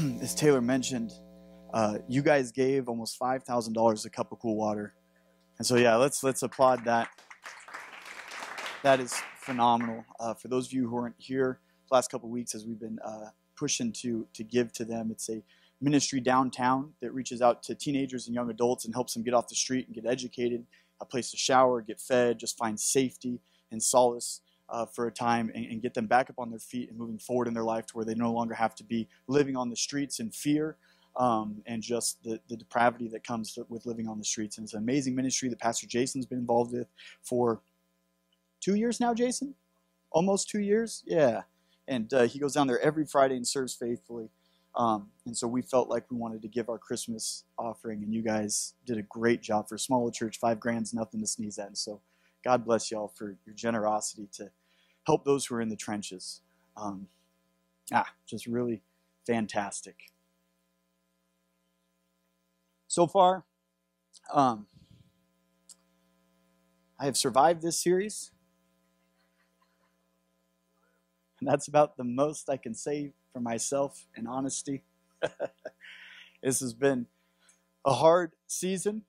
as Taylor mentioned, uh, you guys gave almost five thousand dollars a cup of cool water, and so yeah, let's let's applaud that. That is phenomenal. Uh, for those of you who aren't here the last couple weeks, as we've been uh, pushing to to give to them, it's a ministry downtown that reaches out to teenagers and young adults and helps them get off the street and get educated, a place to shower, get fed, just find safety and solace uh, for a time and, and, get them back up on their feet and moving forward in their life to where they no longer have to be living on the streets in fear um, and just the, the depravity that comes with living on the streets. And it's an amazing ministry that Pastor Jason's been involved with for two years now, Jason? Almost two years? Yeah. And uh, he goes down there every Friday and serves faithfully. Um, and so we felt like we wanted to give our Christmas offering, and you guys did a great job for a smaller church. Five grand's nothing to sneeze at. And so God bless y'all for your generosity to help those who are in the trenches. Um, ah, just really fantastic. So far, um, I have survived this series. And that's about the most I can say for myself in honesty. this has been a hard season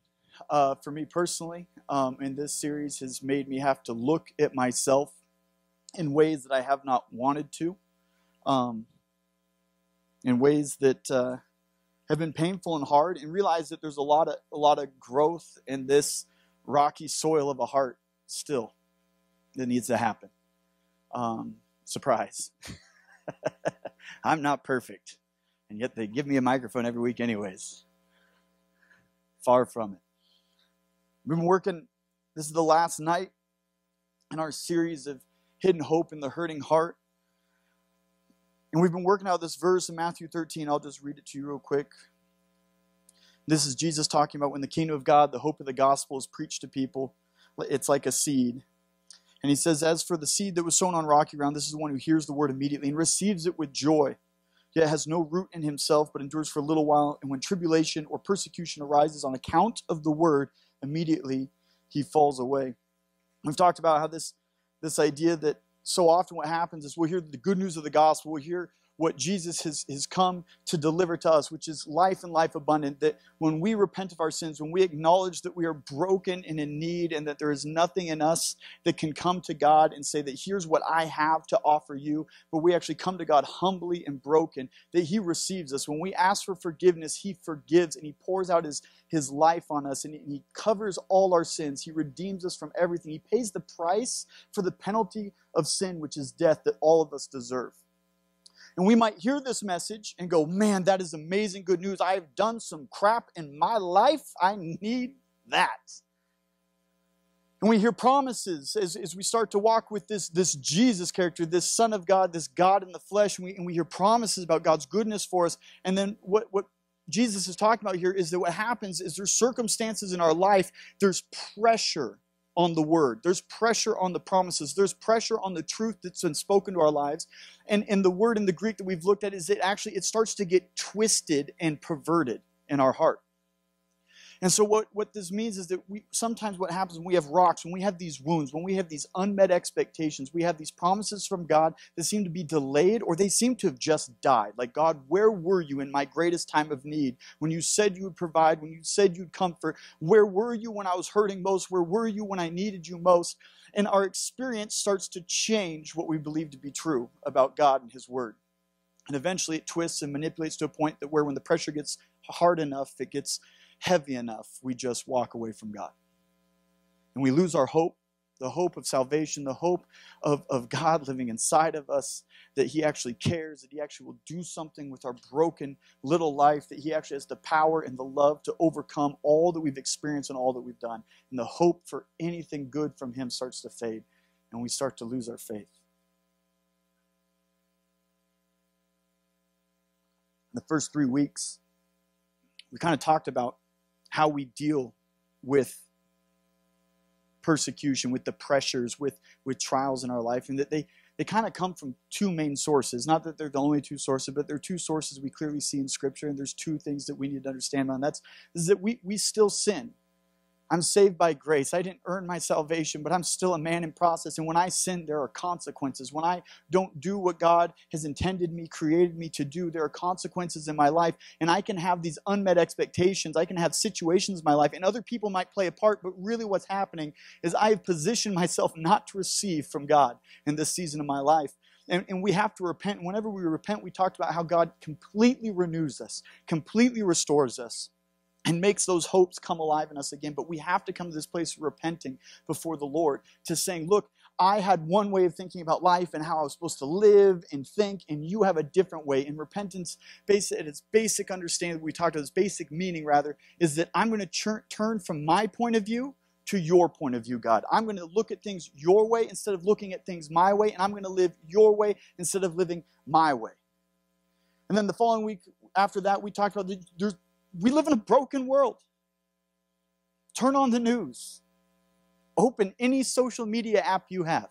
uh, for me personally, um, and this series has made me have to look at myself in ways that I have not wanted to, um, in ways that uh, have been painful and hard, and realize that there's a lot of a lot of growth in this rocky soil of a heart still that needs to happen. Um, surprise. I'm not perfect. And yet they give me a microphone every week, anyways. Far from it. We've been working, this is the last night in our series of Hidden Hope in the Hurting Heart. And we've been working out this verse in Matthew 13. I'll just read it to you real quick. This is Jesus talking about when the kingdom of God, the hope of the gospel, is preached to people. It's like a seed. And he says, As for the seed that was sown on rocky ground, this is the one who hears the word immediately and receives it with joy, yet has no root in himself, but endures for a little while. And when tribulation or persecution arises on account of the word, immediately he falls away. We've talked about how this, this idea that so often what happens is we'll hear the good news of the gospel, we'll hear what Jesus has, has come to deliver to us, which is life and life abundant. That when we repent of our sins, when we acknowledge that we are broken and in need, and that there is nothing in us that can come to God and say that here's what I have to offer you, but we actually come to God humbly and broken, that He receives us. When we ask for forgiveness, He forgives and He pours out His, his life on us and He covers all our sins. He redeems us from everything. He pays the price for the penalty of sin, which is death that all of us deserve. And we might hear this message and go, man, that is amazing good news. I've done some crap in my life. I need that. And we hear promises as, as we start to walk with this, this Jesus character, this Son of God, this God in the flesh, and we, and we hear promises about God's goodness for us. And then what, what Jesus is talking about here is that what happens is there's circumstances in our life, there's pressure on the word. There's pressure on the promises. There's pressure on the truth that's been spoken to our lives. And, and the word in the Greek that we've looked at is it actually it starts to get twisted and perverted in our heart. And so what, what this means is that we sometimes what happens when we have rocks, when we have these wounds, when we have these unmet expectations, we have these promises from God that seem to be delayed or they seem to have just died. Like, God, where were you in my greatest time of need? When you said you would provide, when you said you'd comfort, where were you when I was hurting most? Where were you when I needed you most? And our experience starts to change what we believe to be true about God and His Word. And eventually it twists and manipulates to a point that where when the pressure gets hard enough, it gets heavy enough, we just walk away from God. And we lose our hope, the hope of salvation, the hope of, of God living inside of us, that He actually cares, that He actually will do something with our broken little life, that He actually has the power and the love to overcome all that we've experienced and all that we've done. And the hope for anything good from Him starts to fade, and we start to lose our faith. In the first three weeks, we kind of talked about how we deal with persecution, with the pressures, with, with trials in our life, and that they, they kind of come from two main sources. Not that they're the only two sources, but they're two sources we clearly see in Scripture, and there's two things that we need to understand on. That's is that we, we still sin. I'm saved by grace. I didn't earn my salvation, but I'm still a man in process. And when I sin, there are consequences. When I don't do what God has intended me, created me to do, there are consequences in my life. And I can have these unmet expectations. I can have situations in my life, and other people might play a part. But really, what's happening is I've positioned myself not to receive from God in this season of my life. And, and, we have to repent. Whenever we repent, we talked about how God completely renews us, completely restores us and makes those hopes come alive in us again. But we have to come to this place of repenting before the Lord, to saying, Look, I had one way of thinking about life and how I was supposed to live and think, and you have a different way. And repentance, basic, at its basic understanding, we talked about its basic meaning rather, is that I'm going to turn from my point of view to your point of view, God. I'm going to look at things your way instead of looking at things my way, and I'm going to live your way instead of living my way. And then the following week after that, we talked about there's we live in a broken world. Turn on the news. Open any social media app you have.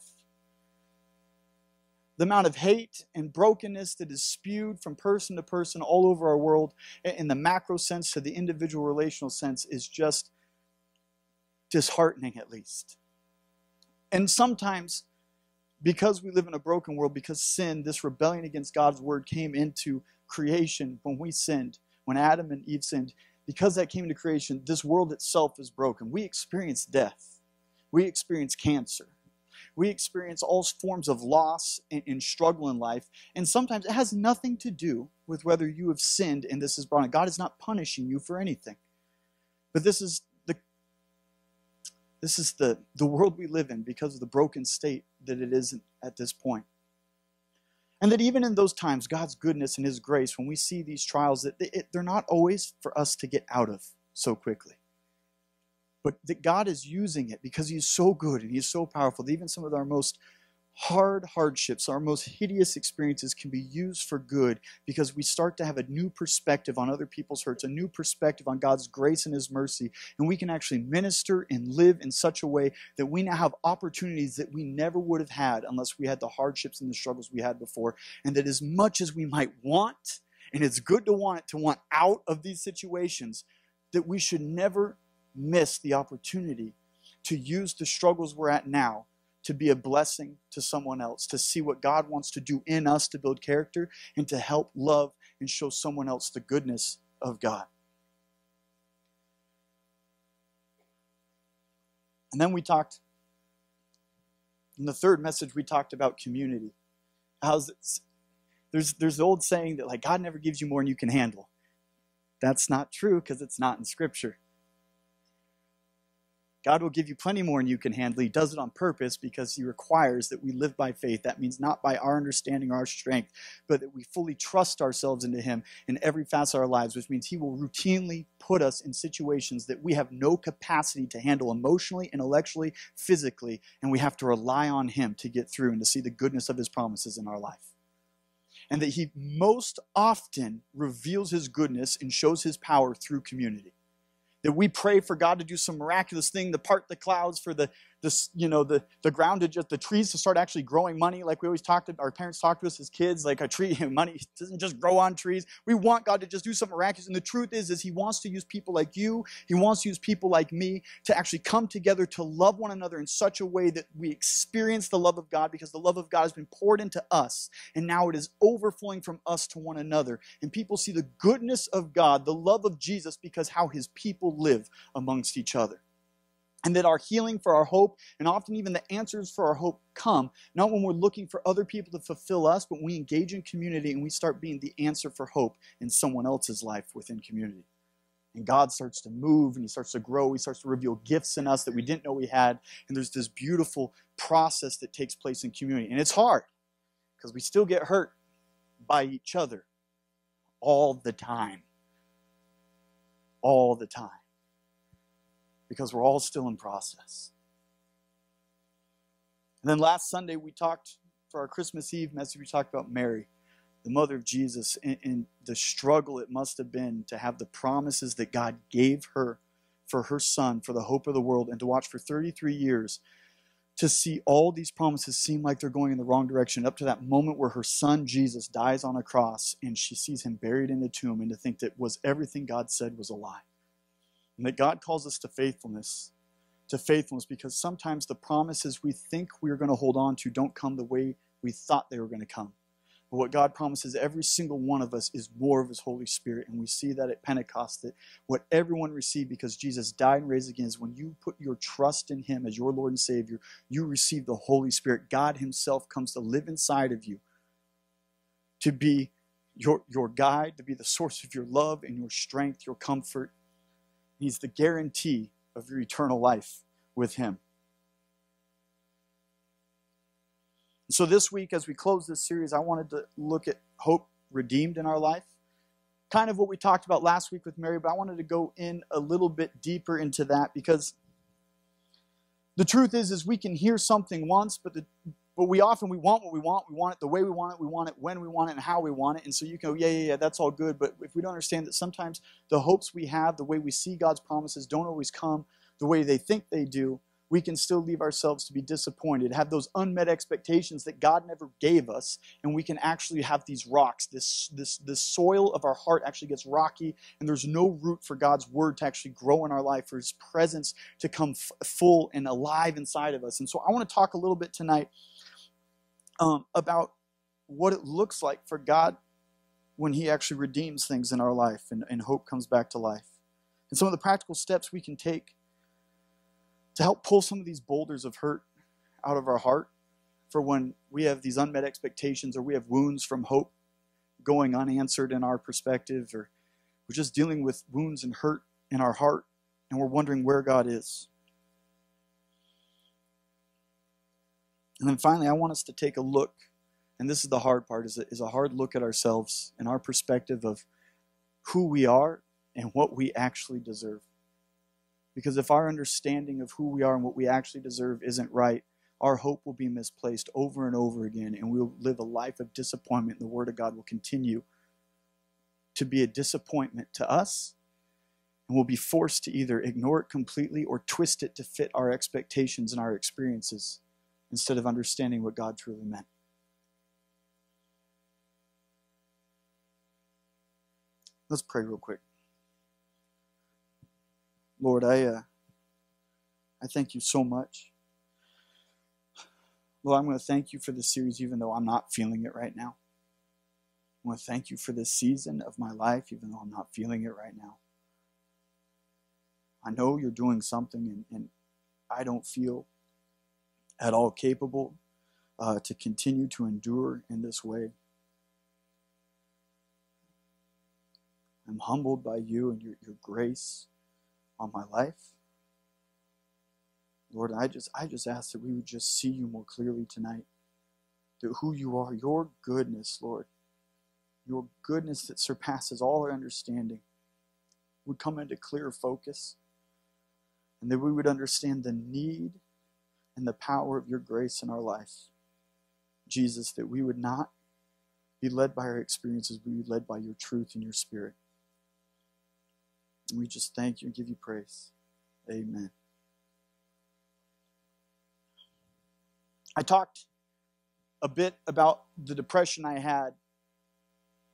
The amount of hate and brokenness that is spewed from person to person all over our world, in the macro sense to the individual relational sense, is just disheartening, at least. And sometimes, because we live in a broken world, because sin, this rebellion against God's word, came into creation when we sinned, when Adam and Eve sinned, because that came into creation, this world itself is broken. We experience death. We experience cancer. We experience all forms of loss and, and, struggle in life. And sometimes it has nothing to do with whether you have sinned and this is brought on. God is not punishing you for anything. But this is the this is the, the world we live in because of the broken state that it is at this point. And that even in those times, God's goodness and His grace, when we see these trials, that they're not always for us to get out of so quickly. But that God is using it because He is so good and He is so powerful that even some of our most hard hardships, our most hideous experiences can be used for good because we start to have a new perspective on other people's hurts, a new perspective on God's grace and His mercy. And we can actually minister and live in such a way that we now have opportunities that we never would have had unless we had the hardships and the struggles we had before. And that as much as we might want, and it's good to want it, to want out of these situations, that we should never miss the opportunity to use the struggles we're at now to be a blessing to someone else, to see what God wants to do in us to build character, and to help love and show someone else the goodness of God. And then we talked, in the third message, we talked about community. How's there's, there's the old saying that like God never gives you more than you can handle. That's not true because it's not in Scripture. God will give you plenty more than you can handle. He does it on purpose because He requires that we live by faith. That means not by our understanding or our strength, but that we fully trust ourselves into Him in every facet of our lives, which means He will routinely put us in situations that we have no capacity to handle emotionally, intellectually, physically, and we have to rely on Him to get through and to see the goodness of His promises in our life. And that He most often reveals His goodness and shows His power through community that we pray for God to do some miraculous thing, to part the clouds, for the, this, you know, the, the ground to just, the trees to start actually growing money, like we always talked to, our parents talked to us as kids, like a tree, money doesn't just grow on trees. We want God to just do something miraculous. And the truth is, is he wants to use people like you, he wants to use people like me to actually come together to love one another in such a way that we experience the love of God because the love of God has been poured into us. And now it is overflowing from us to one another. And people see the goodness of God, the love of Jesus, because how his people live amongst each other and that our healing for our hope and often even the answers for our hope come not when we're looking for other people to fulfill us but we engage in community and we start being the answer for hope in someone else's life within community. And god starts to move and he starts to grow. He starts to reveal gifts in us that we didn't know we had. And there's this beautiful process that takes place in community. And it's hard because we still get hurt by each other all the time. All the time because we're all still in process. And then last Sunday, we talked for our Christmas Eve message, we talked about Mary, the mother of Jesus, and, and the struggle it must have been to have the promises that God gave her for her son, for the hope of the world, and to watch for 33 years to see all these promises seem like they're going in the wrong direction up to that moment where her son Jesus dies on a cross and she sees him buried in a tomb and to think that was everything God said was a lie And that God calls us to faithfulness, to faithfulness, because sometimes the promises we think we're going to hold on to don't come the way we thought they were going to come. But what God promises every single one of us is more of His Holy Spirit. And we see that at Pentecost, that what everyone received because Jesus died and raised again is when you put your trust in Him as your Lord and Savior, you receive the Holy Spirit. God Himself comes to live inside of you, to be your, your guide, to be the source of your love and your strength, your comfort. He's the guarantee of your eternal life with Him. so this week, as we close this series, I wanted to look at hope redeemed in our life. Kind of what we talked about last week with Mary, but I wanted to go in a little bit deeper into that because the truth is, is we can hear something once, but the but we often we want what we want. We want it the way we want it. We want it when we want it and how we want it. And so you can go, yeah, yeah, yeah, that's all good. But if we don't understand that sometimes the hopes we have, the way we see God's promises, don't always come the way they think they do, we can still leave ourselves to be disappointed, have those unmet expectations that God never gave us, and we can actually have these rocks. This, this, this soil of our heart actually gets rocky, and there's no root for God's word to actually grow in our life, for His presence to come f- full and alive inside of us. And so I want to talk a little bit tonight um, about what it looks like for God when He actually redeems things in our life and, and hope comes back to life. And some of the practical steps we can take to help pull some of these boulders of hurt out of our heart for when we have these unmet expectations or we have wounds from hope going unanswered in our perspective or we're just dealing with wounds and hurt in our heart and we're wondering where God is. And then finally, I want us to take a look, and this is the hard part, is a, is a hard look at ourselves and our perspective of who we are and what we actually deserve. Because if our understanding of who we are and what we actually deserve isn't right, our hope will be misplaced over and over again, and we'll live a life of disappointment. The Word of God will continue to be a disappointment to us, and we'll be forced to either ignore it completely or twist it to fit our expectations and our experiences instead of understanding what God truly meant. Let's pray real quick. Lord, I, uh, I thank you so much. Lord, I'm going to thank you for this series, even though I'm not feeling it right now. I want to thank you for this season of my life, even though I'm not feeling it right now. I know you're doing something, and, and I don't feel at all capable uh, to continue to endure in this way. I'm humbled by you and your, your grace on my life. Lord, I just I just ask that we would just see you more clearly tonight. That who you are, your goodness, Lord, your goodness that surpasses all our understanding would come into clear focus. And that we would understand the need and the power of your grace in our life. Jesus, that we would not be led by our experiences, but be led by your truth and your spirit. And we just thank you and give you praise. Amen. I talked a bit about the depression I had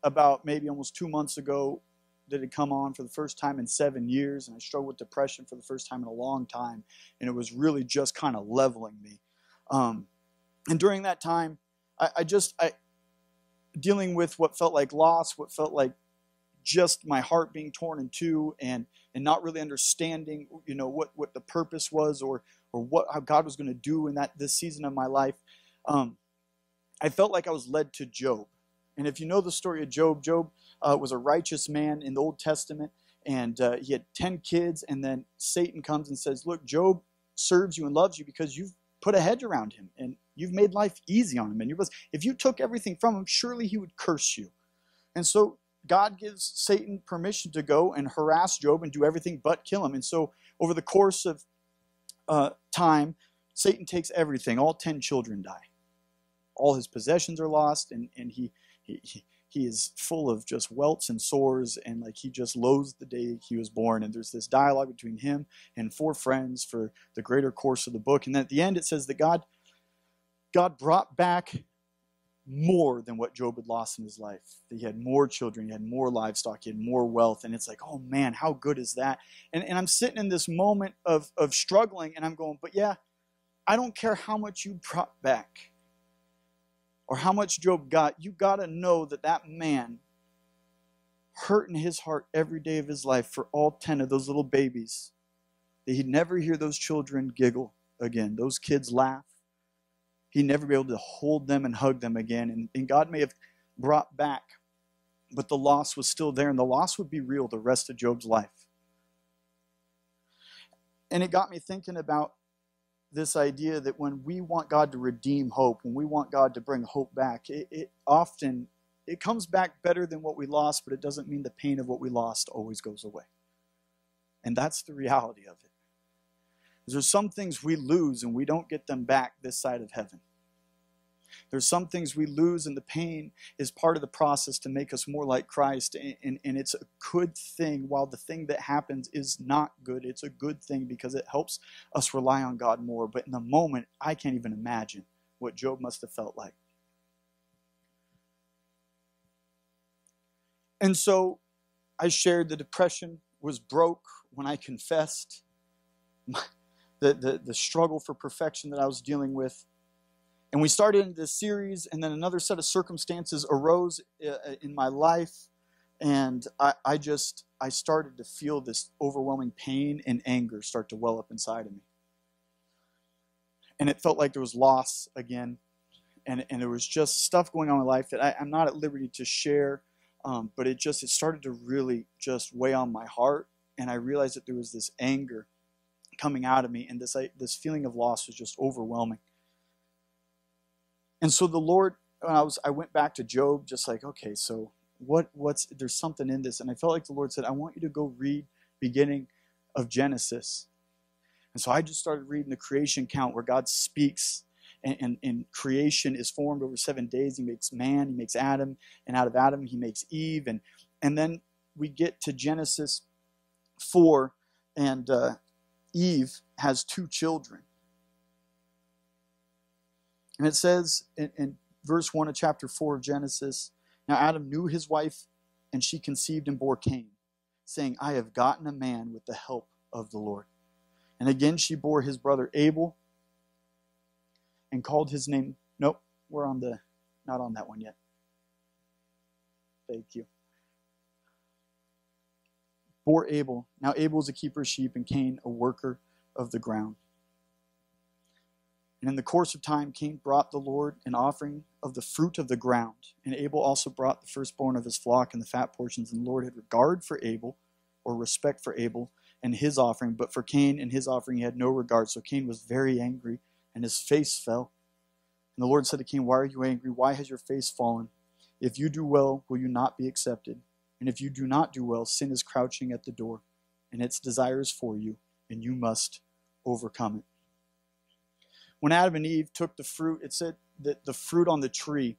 about maybe almost two months ago that had come on for the first time in seven years, and I struggled with depression for the first time in a long time, and it was really just kind of leveling me. Um, and during that time, I, I just I dealing with what felt like loss, what felt like just my heart being torn in two and and not really understanding you know what what the purpose was or or what how God was going to do in that this season of my life um, I felt like I was led to Job and if you know the story of Job Job uh, was a righteous man in the Old Testament and uh, he had 10 kids and then Satan comes and says look Job serves you and loves you because you've put a hedge around him and you've made life easy on him and you was, if you took everything from him surely he would curse you and so God gives Satan permission to go and harass Job and do everything but kill him. And so, over the course of uh, time, Satan takes everything. All 10 children die. All his possessions are lost, and, and he, he, he is full of just welts and sores, and like he just loathes the day he was born. And there's this dialogue between him and four friends for the greater course of the book. And then at the end, it says that God, God brought back more than what Job had lost in his life. He had more children, he had more livestock, he had more wealth. And it's like, oh man, how good is that? And, and I'm sitting in this moment of, of struggling, and I'm going, but yeah, I don't care how much you brought back or how much Job got. You got to know that that man hurt in his heart every day of his life for all 10 of those little babies. That he'd never hear those children giggle again, those kids laugh he'd never be able to hold them and hug them again. And, and God may have brought back, but the loss was still there, and the loss would be real the rest of Job's life. And it got me thinking about this idea that when we want God to redeem hope, when we want God to bring hope back, it, it often it comes back better than what we lost, but it doesn't mean the pain of what we lost always goes away. And that's the reality of it. There's some things we lose and we don't get them back this side of heaven. There's some things we lose, and the pain is part of the process to make us more like Christ. And, and, and, it's a good thing, while the thing that happens is not good. It's a good thing because it helps us rely on God more. But in the moment, I can't even imagine what Job must have felt like. And so I shared the depression was broke when I confessed the, the, the struggle for perfection that I was dealing with. And we started this series, and then another set of circumstances arose uh, uh, in my life, and I, I just I started to feel this overwhelming pain and anger start to well up inside of me. And it felt like there was loss again, and, and there was just stuff going on in my life that I, am not at liberty to share, um, but it just it started to really just weigh on my heart, and I realized that there was this anger coming out of me, and this I, this feeling of loss was just overwhelming. And so the Lord, I was, I went back to Job, just like, okay, so what, what's, there's something in this, and I felt like the Lord said, I want you to go read beginning of Genesis. And so I just started reading the creation count where God speaks and, and, and, creation is formed over seven days. He makes man, he makes Adam, and out of Adam he makes Eve. And, and then we get to Genesis 4, and uh, Eve has two children. And it says in, in verse 1 of chapter 4 of Genesis Now Adam knew his wife, and she conceived and bore Cain, saying, I have gotten a man with the help of the Lord. And again she bore his brother Abel and called his name. Nope, we're on the, not on that one yet. Thank you. Bore Abel. Now Abel is a keeper of sheep, and Cain a worker of the ground. And in the course of time, Cain brought the Lord an offering of the fruit of the ground. And Abel also brought the firstborn of his flock and the fat portions. And the Lord had regard for Abel, or respect for Abel, and his offering. But for Cain and his offering he had no regard. So Cain was very angry, and his face fell. And the Lord said to Cain, Why are you angry? Why has your face fallen? If you do well, will you not be accepted? And if you do not do well, sin is crouching at the door, and its desires for you, and you must overcome it when Adam and Eve took the fruit, it said that the fruit on the tree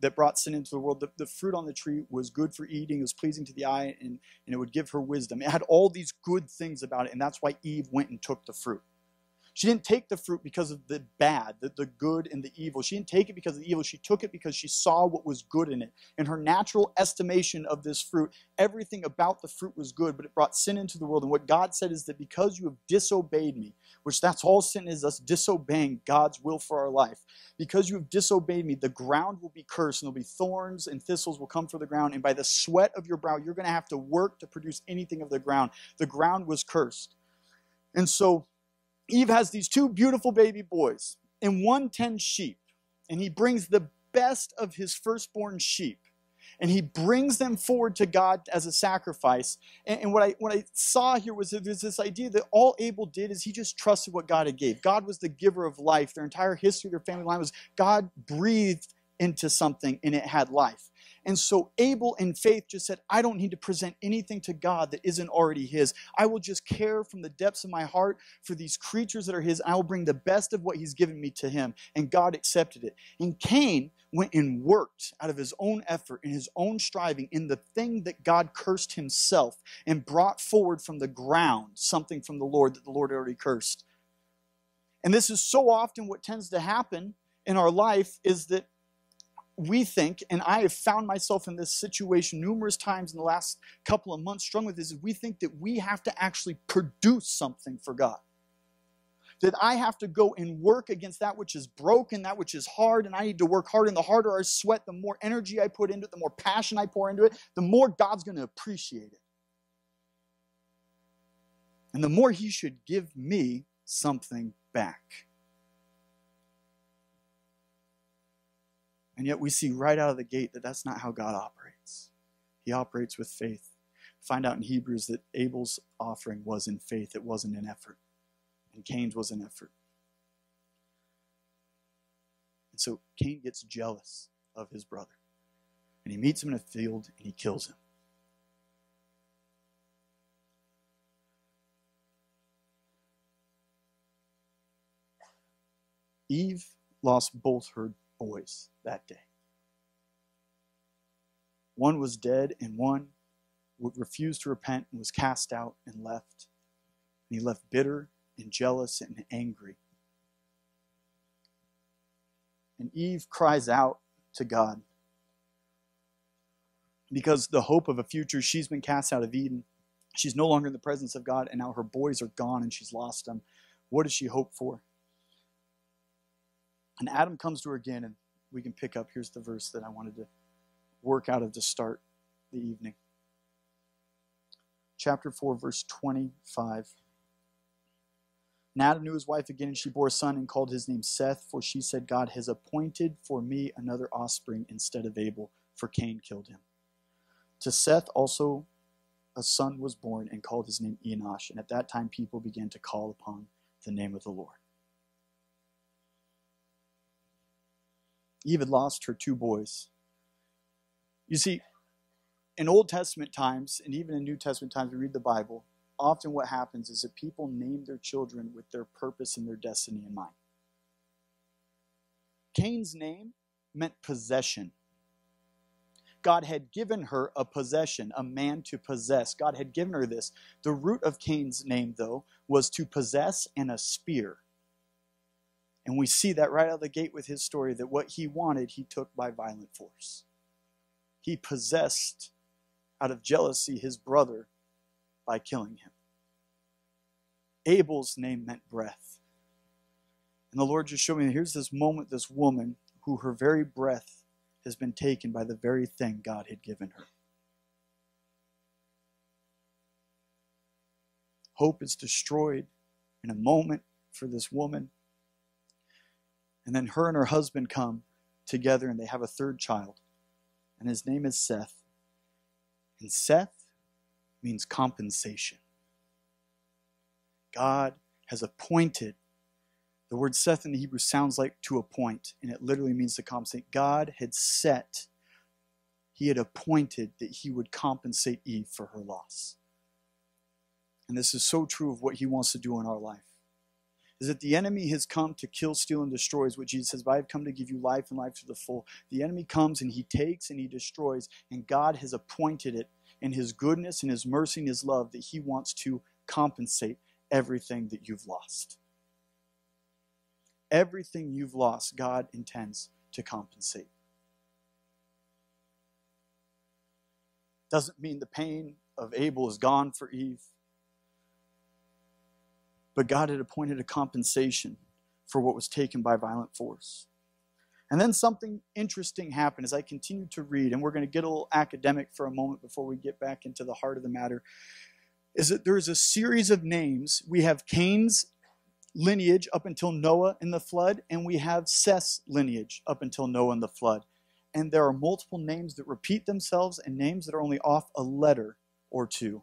that brought sin into the world, the, the fruit on the tree was good for eating, it was pleasing to the eye, and, and it would give her wisdom. It had all these good things about it, and that's why Eve went and took the fruit. She didn't take the fruit because of the bad, the, the good and the evil. She didn't take it because of the evil. She took it because she saw what was good in it. In her natural estimation of this fruit, everything about the fruit was good, but it brought sin into the world. And what God said is that because you have disobeyed me, which that's all sin is, us disobeying God's will for our life, because you have disobeyed me, the ground will be cursed, and there'll be thorns and thistles will come for the ground. And by the sweat of your brow, you're going to have to work to produce anything of the ground. The ground was cursed. And so, Eve has these two beautiful baby boys and one tends sheep, and he brings the best of his firstborn sheep and he brings them forward to God as a sacrifice. And, and, what I what I saw here was there's this idea that all Abel did is he just trusted what God had gave. God was the giver of life. Their entire history, their family line was God breathed into something and it had life. And so Abel in faith just said, I don't need to present anything to God that isn't already his. I will just care from the depths of my heart for these creatures that are his. I will bring the best of what he's given me to him. And God accepted it. And Cain went and worked out of his own effort and his own striving in the thing that God cursed himself and brought forward from the ground something from the Lord that the Lord already cursed. And this is so often what tends to happen in our life is that we think, and I have found myself in this situation numerous times in the last couple of months struggling with this, is we think that we have to actually produce something for God. That I have to go and work against that which is broken, that which is hard, and I need to work hard. And the harder I sweat, the more energy I put into it, the more passion I pour into it, the more God's going to appreciate it. And the more He should give me something back. And yet we see right out of the gate that that's not how God operates. He operates with faith. Find out in Hebrews that Abel's offering was in faith, it wasn't in effort. And Cain's was in effort. And so Cain gets jealous of his brother. And he meets him in a field and he kills him. Eve lost both her boys that day. One was dead, and one refused to repent and was cast out and left. And he left bitter and jealous and angry. And Eve cries out to God because the hope of a future, she's been cast out of Eden. She's no longer in the presence of God, and now her boys are gone and she's lost them. What does she hope for? And Adam comes to her again, and we can pick up. Here's the verse that I wanted to work out of to start the evening. Chapter 4, verse 25. And Adam knew his wife again, and she bore a son and called his name Seth, for she said, God has appointed for me another offspring instead of Abel, for Cain killed him. To Seth also a son was born and called his name Enosh, and at that time people began to call upon the name of the Lord. Eve had lost her two boys. You see, in Old Testament times, and even in New Testament times, we read the Bible, often what happens is that people name their children with their purpose and their destiny in mind. Cain's name meant possession. God had given her a possession, a man to possess. God had given her this. The root of Cain's name, though, was to possess and a spear. And we see that right out of the gate with his story that what he wanted, he took by violent force. He possessed, out of jealousy, his brother by killing him. Abel's name meant breath. And the Lord just showed me here's this moment, this woman who her very breath has been taken by the very thing God had given her. Hope is destroyed in a moment for this woman and then her and her husband come together and they have a third child. And his name is Seth. And Seth means compensation. God has appointed. The word Seth in the Hebrew sounds like to appoint, and it literally means to compensate. God had set, He had appointed that He would compensate Eve for her loss. And this is so true of what He wants to do in our life is that the enemy has come to kill, steal, and destroy, is what Jesus says, but I have come to give you life and life to the full. The enemy comes and he takes and he destroys, and God has appointed it in his goodness and his mercy and his love that he wants to compensate everything that you've lost. Everything you've lost, God intends to compensate. Doesn't mean the pain of Abel is gone for Eve. But God had appointed a compensation for what was taken by violent force. And then something interesting happened as I continued to read, and we're going to get a little academic for a moment before we get back into the heart of the matter. Is that there's a series of names. We have Cain's lineage up until Noah and the flood, and we have Seth's lineage up until Noah and the flood. And there are multiple names that repeat themselves and names that are only off a letter or two.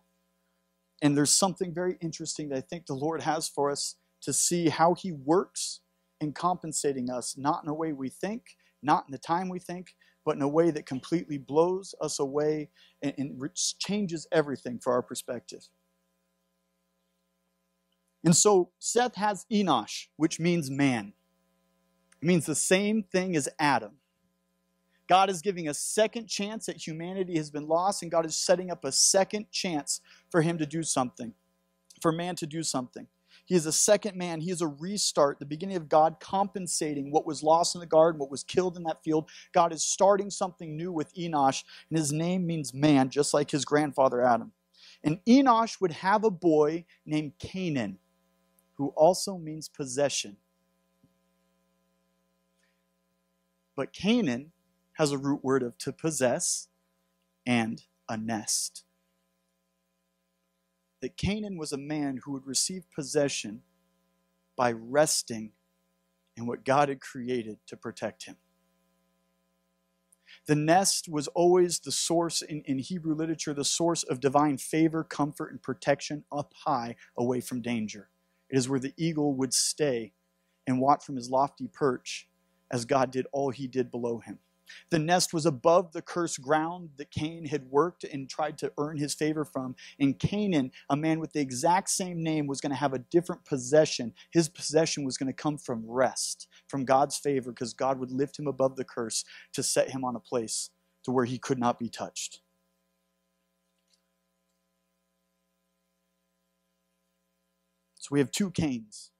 And there's something very interesting that I think the Lord has for us to see how He works in compensating us, not in a way we think, not in the time we think, but in a way that completely blows us away and, and changes everything for our perspective. And so Seth has Enosh, which means man. It means the same thing as Adam. God is giving a second chance that humanity has been lost, and God is setting up a second chance for him to do something, for man to do something. He is a second man. He is a restart, the beginning of God compensating what was lost in the garden, what was killed in that field. God is starting something new with Enosh, and his name means man, just like his grandfather Adam. And Enosh would have a boy named Canaan, who also means possession. But Canaan has a root word of to possess and a nest that Canaan was a man who would receive possession by resting in what God had created to protect him. The nest was always the source in, in Hebrew literature, the source of divine favor, comfort, and protection up high away from danger. It is where the eagle would stay and watch from his lofty perch as God did all he did below him. The nest was above the cursed ground that Cain had worked and tried to earn his favor from. And Canaan, a man with the exact same name, was going to have a different possession. His possession was going to come from rest, from God's favor, because God would lift him above the curse to set him on a place to where he could not be touched. So we have two Cains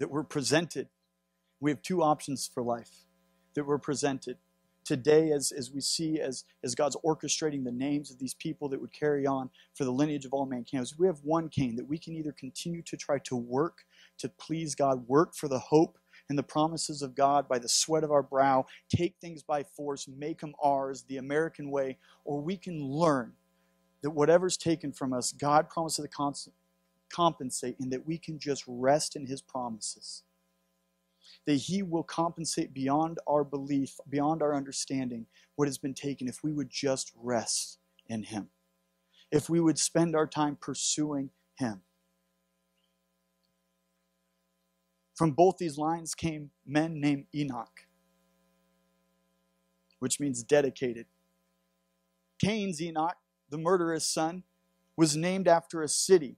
that were presented. We have two options for life that were presented today as, as we see as, as God's orchestrating the names of these people that would carry on for the lineage of all mankind. We have one Cain that we can either continue to try to work to please God, work for the hope and the promises of God by the sweat of our brow, take things by force, make them ours, the American way, or we can learn that whatever's taken from us, God promises to compensate and that we can just rest in his promises that He will compensate beyond our belief, beyond our understanding, what has been taken if we would just rest in Him. If we would spend our time pursuing Him. From both these lines came men named Enoch, which means dedicated. Cain's Enoch, the murderous son, was named after a city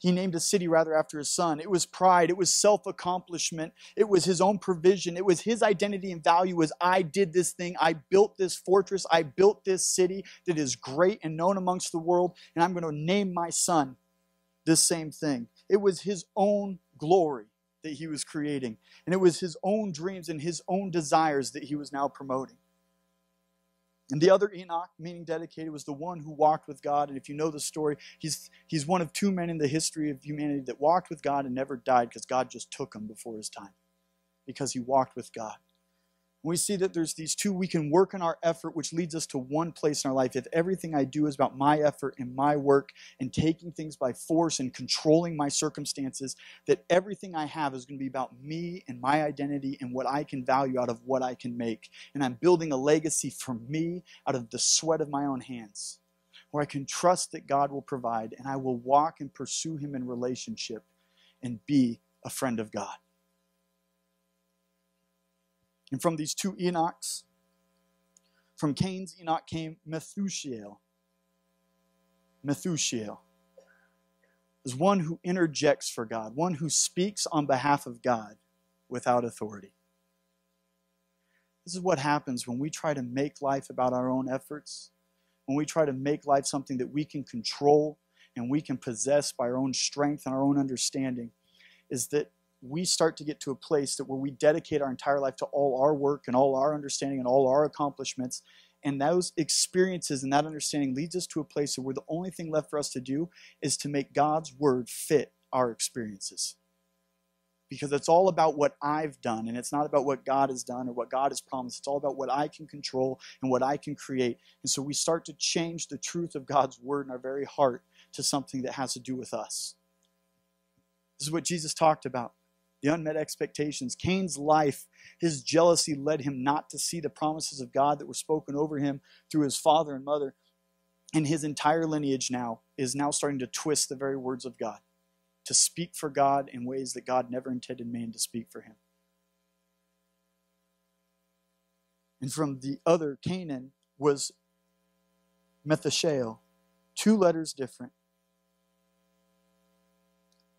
he named a city rather after his son. It was pride. It was self accomplishment. It was his own provision. It was his identity and value was I did this thing. I built this fortress. I built this city that is great and known amongst the world. And I'm going to name my son this same thing. It was his own glory that he was creating. And it was his own dreams and his own desires that he was now promoting. And the other Enoch, meaning dedicated, was the one who walked with God. And if you know the story, he's, he's one of two men in the history of humanity that walked with God and never died because God just took him before his time, because he walked with God we see that there's these two, we can work in our effort, which leads us to one place in our life. If everything I do is about my effort and my work and taking things by force and controlling my circumstances, that everything I have is going to be about me and my identity and what I can value out of what I can make. And I'm building a legacy for me out of the sweat of my own hands, where I can trust that God will provide and I will walk and pursue Him in relationship and be a friend of God. And from these two Enochs, from Cain's Enoch came Methushael. Methushael is one who interjects for God, one who speaks on behalf of God without authority. This is what happens when we try to make life about our own efforts, when we try to make life something that we can control and we can possess by our own strength and our own understanding, is that we start to get to a place that where we dedicate our entire life to all our work and all our understanding and all our accomplishments and those experiences and that understanding leads us to a place where the only thing left for us to do is to make God's word fit our experiences. Because it's all about what I've done, and it's not about what God has done or what God has promised. It's all about what I can control and what I can create. And so we start to change the truth of God's word in our very heart to something that has to do with us. This is what Jesus talked about the unmet expectations. Cain's life, his jealousy led him not to see the promises of God that were spoken over him through his father and mother. And his entire lineage now is now starting to twist the very words of God, to speak for God in ways that God never intended man to speak for him. And from the other, Canaan, was Methushael, two letters different.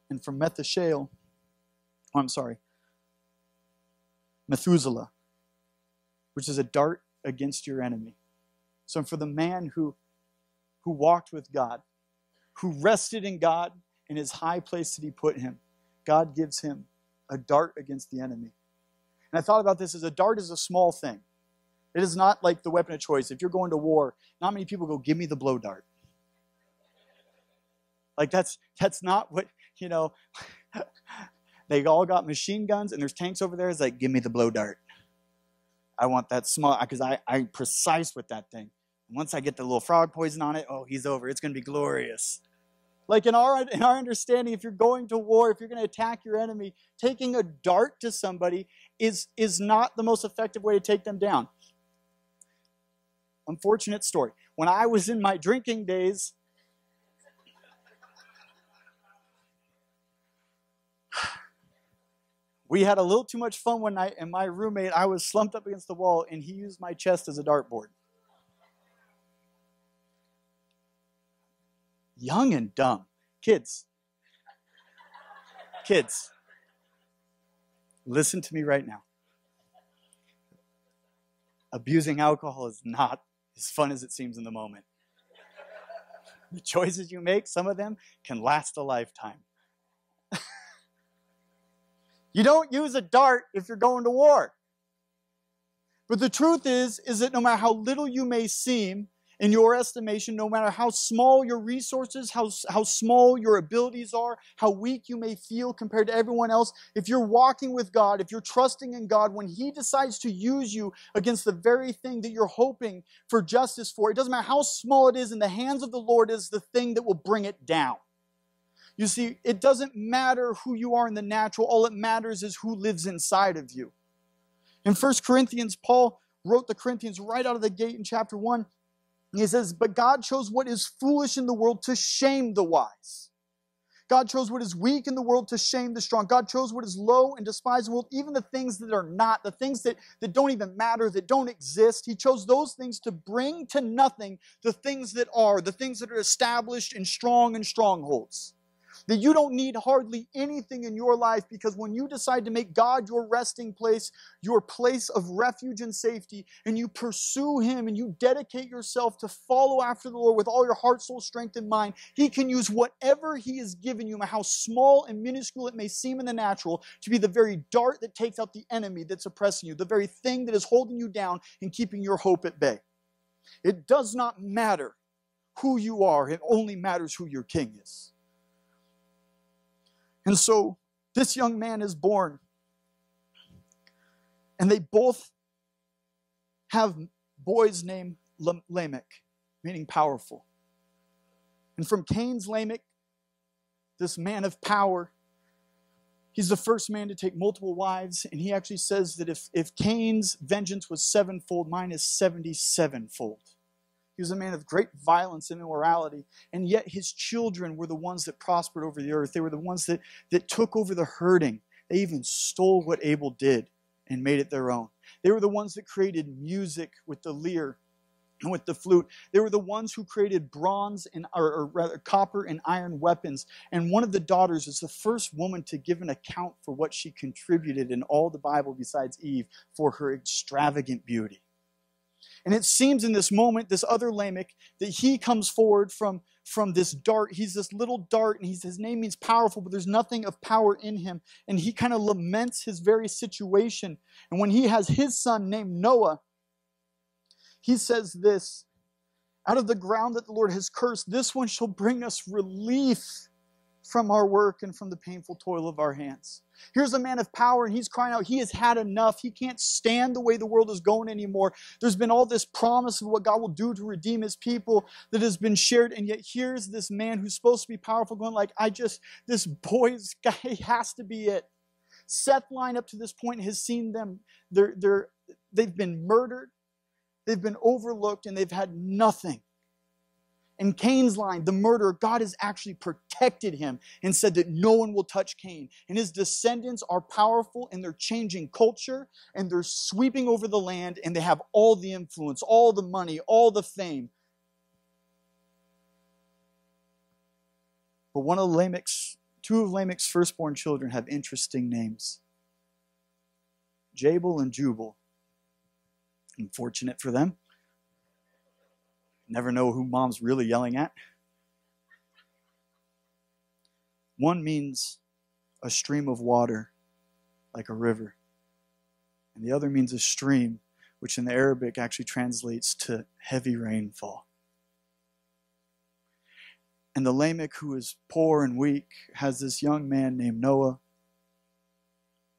And from Methushael, oh, I'm sorry, Methuselah, which is a dart against your enemy. So for the man who, who walked with God, who rested in God in his high place that he put him, God gives him a dart against the enemy. And I thought about this as a dart is a small thing. It is not like the weapon of choice. If you're going to war, not many people go, give me the blow dart. Like that's that's not what, you know, they all got machine guns and there's tanks over there. It's like, give me the blow dart. I want that small because I, I'm precise with that thing. And once I get the little frog poison on it, oh, he's over. It's gonna be glorious. Like in our in our understanding, if you're going to war, if you're going to attack your enemy, taking a dart to somebody is is not the most effective way to take them down. Unfortunate story. When I was in my drinking days, we had a little too much fun one night, and my roommate, I was slumped up against the wall, and he used my chest as a dartboard. young and dumb. Kids, kids, listen to me right now. Abusing alcohol is not as fun as it seems in the moment. The choices you make, some of them can last a lifetime. You don't use a dart if you're going to war. But the truth is, is that no matter how little you may seem, in your estimation, no matter how small your resources, how, how small your abilities are, how weak you may feel compared to everyone else, if you're walking with God, if you're trusting in God, when He decides to use you against the very thing that you're hoping for justice for, it doesn't matter how small it is, in the hands of the Lord is the thing that will bring it down. You see, it doesn't matter who you are in the natural, all it matters is who lives inside of you. In 1 Corinthians, Paul wrote the Corinthians right out of the gate in chapter 1 he says, But God chose what is foolish in the world to shame the wise. God chose what is weak in the world to shame the strong. God chose what is low and despised in the world, even the things that are not, the things that, that don't even matter, that don't exist. He chose those things to bring to nothing the things that are, the things that are established and strong and strongholds that you don't need hardly anything in your life because when you decide to make God your resting place, your place of refuge and safety, and you pursue Him and you dedicate yourself to follow after the Lord with all your heart, soul, strength, and mind, He can use whatever He has given you, how small and minuscule it may seem in the natural, to be the very dart that takes out the enemy that's oppressing you, the very thing that is holding you down and keeping your hope at bay. It does not matter who you are, it only matters who your king is. And so this young man is born. And they both have boys named Lamech, meaning powerful. And from Cain's Lamech, this man of power, he's the first man to take multiple wives. And he actually says that if, if Cain's vengeance was sevenfold, mine is 77fold. He was a man of great violence and immorality, and yet his children were the ones that prospered over the earth. They were the ones that, that took over the herding. They even stole what Abel did and made it their own. They were the ones that created music with the lyre and with the flute. They were the ones who created bronze and or, or, rather copper and iron weapons. And one of the daughters is the first woman to give an account for what she contributed in all the Bible besides Eve for her extravagant beauty. And it seems in this moment, this other Lamech, that he comes forward from, from this dart. He's this little dart, and his name means powerful, but there's nothing of power in him. And he kind of laments his very situation. And when he has his son named Noah, he says this Out of the ground that the Lord has cursed, this one shall bring us relief from our work and from the painful toil of our hands. Here's a man of power, and he's crying out, he has had enough. He can't stand the way the world is going anymore. There's been all this promise of what God will do to redeem his people that has been shared, and yet here's this man who's supposed to be powerful going like, I just, this boy's guy has to be it. Seth line up to this point has seen them, they're, they're, they've been murdered, they've been overlooked, and they've had nothing. In Cain's line, the murderer, God has actually protected him and said that no one will touch Cain. And his descendants are powerful and they're changing culture and they're sweeping over the land and they have all the influence, all the money, all the fame. But one of Lamech's, two of Lamech's firstborn children have interesting names Jabal and Jubal. Unfortunate for them never know who mom's really yelling at. One means a stream of water like a river. And the other means a stream, which in the Arabic actually translates to heavy rainfall. And the Lamech, who is poor and weak, has this young man named Noah,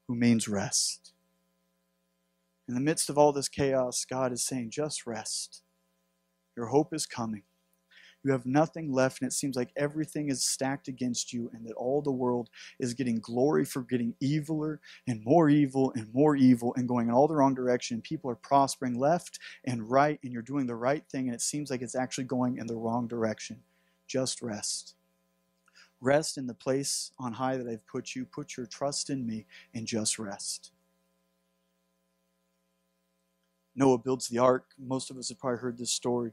who means rest. In the midst of all this chaos, God is saying, just rest. Your hope is coming. You have nothing left, and it seems like everything is stacked against you, and that all the world is getting glory for getting eviler and more evil and more evil and going in all the wrong direction. People are prospering left and right, and you're doing the right thing, and it seems like it's actually going in the wrong direction. Just rest. Rest in the place on high that I've put you. Put your trust in me and just rest. Noah builds the ark. Most of us have probably heard this story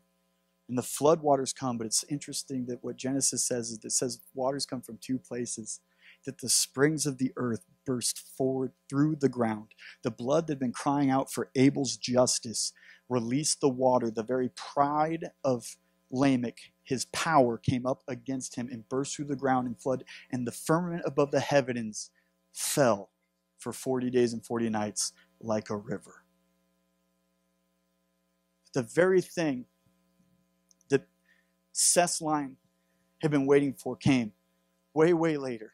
and the flood waters come but it's interesting that what genesis says is it says waters come from two places that the springs of the earth burst forward through the ground. The blood that had been crying out for abel's justice released the water. The very pride of lamech his power came up against him and burst through the ground and flood and the firmament above the heavens fell for 40 days and 40 nights like a river. The very thing Seth's line had been waiting for came way, way later,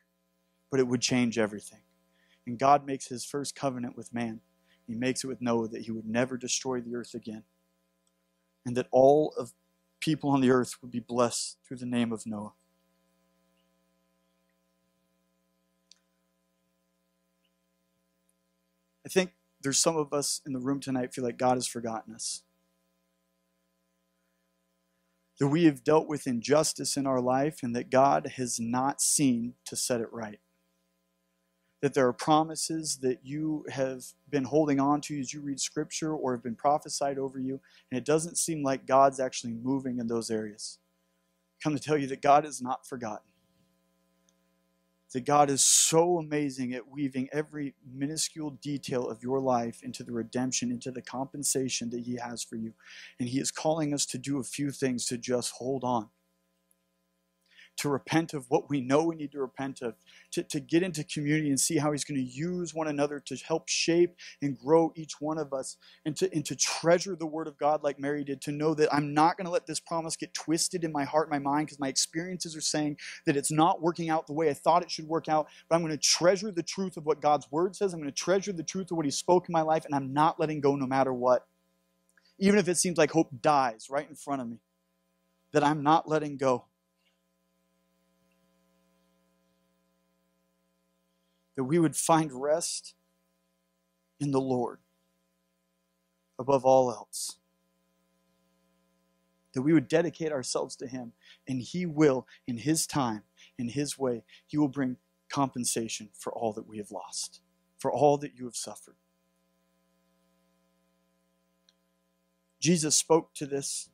but it would change everything. And God makes his first covenant with man. He makes it with Noah that he would never destroy the earth again, and that all of people on the earth would be blessed through the name of Noah. I think there's some of us in the room tonight feel like God has forgotten us that we have dealt with injustice in our life and that God has not seen to set it right. That there are promises that you have been holding on to as you read scripture or have been prophesied over you, and it doesn't seem like God's actually moving in those areas. I come to tell you that God is not forgotten that God is so amazing at weaving every minuscule detail of your life into the redemption, into the compensation that He has for you. And He is calling us to do a few things to just hold on to repent of what we know we need to repent of, to, to get into community and see how He's going to use one another to help shape and grow each one of us, and to, and to treasure the Word of God like Mary did, to know that I'm not going to let this promise get twisted in my heart and my mind because my experiences are saying that it's not working out the way I thought it should work out, but I'm going to treasure the truth of what God's Word says. I'm going to treasure the truth of what He spoke in my life, and I'm not letting go no matter what. Even if it seems like hope dies right in front of me, that I'm not letting go. That we would find rest in the Lord above all else. That we would dedicate ourselves to Him, and He will, in His time, in His way, He will bring compensation for all that we have lost, for all that you have suffered. Jesus spoke to this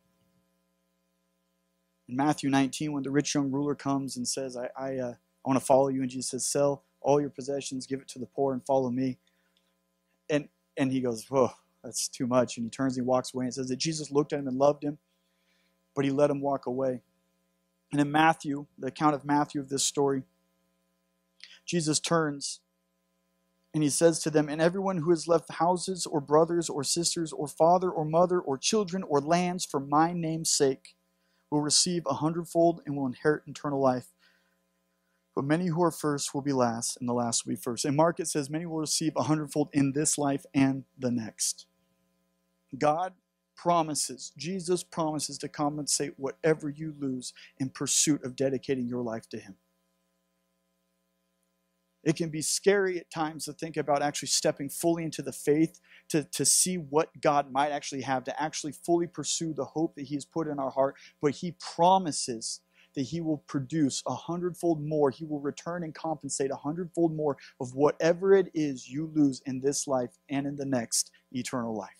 in Matthew 19 when the rich young ruler comes and says, I, I, uh, I want to follow you. And Jesus says, Sell all your possessions, give it to the poor, and follow me. And and he goes, Whoa, that's too much. And he turns and he walks away and says that Jesus looked at him and loved him, but he let him walk away. And in Matthew, the account of Matthew of this story, Jesus turns and he says to them, And everyone who has left houses or brothers or sisters or father or mother or children or lands for my name's sake will receive a hundredfold and will inherit eternal life. But many who are first will be last, and the last will be first. And Mark, it says, many will receive a hundredfold in this life and the next. God promises, Jesus promises to compensate whatever you lose in pursuit of dedicating your life to Him. It can be scary at times to think about actually stepping fully into the faith, to, to see what God might actually have, to actually fully pursue the hope that He has put in our heart. But He promises that he will produce a hundredfold more. He will return and compensate a hundredfold more of whatever it is you lose in this life and in the next eternal life.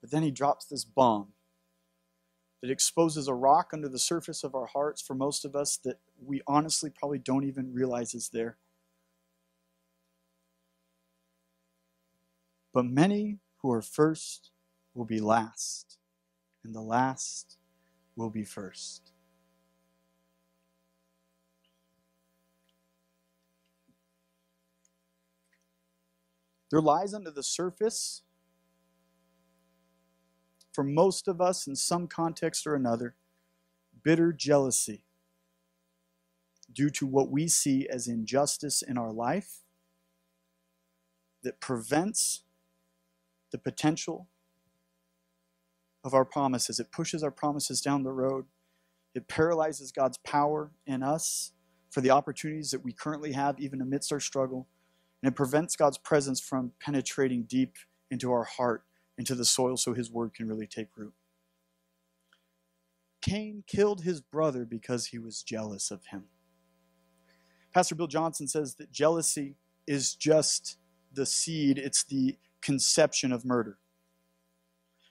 But then he drops this bomb that exposes a rock under the surface of our hearts for most of us that we honestly probably don't even realize is there. But many who are first will be last, and the last will be first. There lies under the surface for most of us in some context or another bitter jealousy due to what we see as injustice in our life that prevents the potential of our promises. It pushes our promises down the road. It paralyzes God's power in us for the opportunities that we currently have, even amidst our struggle. And it prevents God's presence from penetrating deep into our heart, into the soil, so his word can really take root. Cain killed his brother because he was jealous of him. Pastor Bill Johnson says that jealousy is just the seed, it's the conception of murder.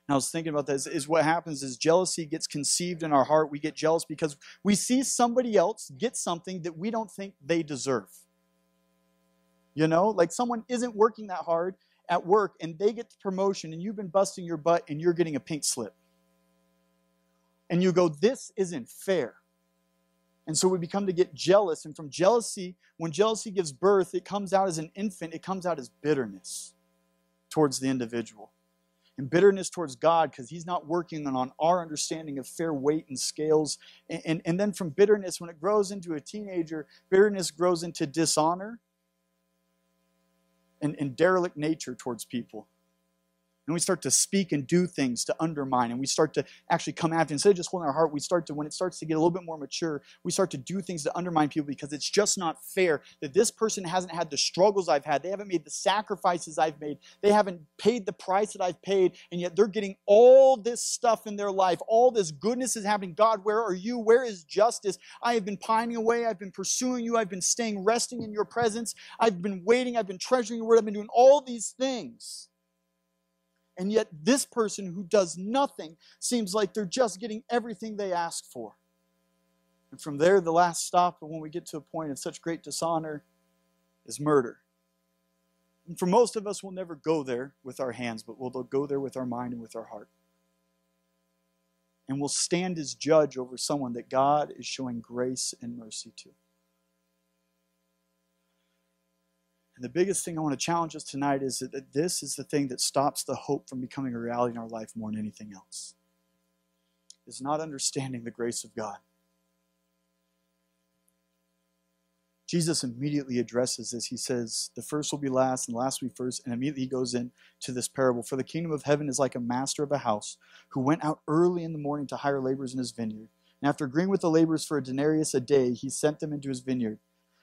And I was thinking about this is what happens is jealousy gets conceived in our heart. We get jealous because we see somebody else get something that we don't think they deserve. You know, like someone isn't working that hard at work and they get the promotion and you've been busting your butt and you're getting a pink slip. And you go, this isn't fair. And so we become to get jealous. And from jealousy, when jealousy gives birth, it comes out as an infant, it comes out as bitterness towards the individual. And bitterness towards God because He's not working on our understanding of fair weight and scales. And, and, and then from bitterness, when it grows into a teenager, bitterness grows into dishonor and, and derelict nature towards people and we start to speak and do things to undermine and we start to actually come after instead of just holding our heart we start to when it starts to get a little bit more mature we start to do things to undermine people because it's just not fair that this person hasn't had the struggles i've had. They haven't made the sacrifices i've made. They haven't paid the price that i've paid and yet they're getting all this stuff in their life. All this goodness is happening. God where are you? Where is justice? I have been pining away. I've been pursuing you. I've been staying resting in your presence. I've been waiting. I've been treasuring your word. I've been doing all these things and yet, this person who does nothing seems like they're just getting everything they ask for. And from there, the last stop, when we get to a point of such great dishonor, is murder. And for most of us, we'll never go there with our hands, but we'll go there with our mind and with our heart. And we'll stand as judge over someone that God is showing grace and mercy to. And the biggest thing I want to challenge us tonight is that this is the thing that stops the hope from becoming a reality in our life more than anything else. Is not understanding the grace of God. Jesus immediately addresses this. He says, The first will be last, and the last will be first. And immediately he goes into this parable. For the kingdom of heaven is like a master of a house who went out early in the morning to hire laborers in his vineyard. And after agreeing with the laborers for a denarius a day, he sent them into his vineyard.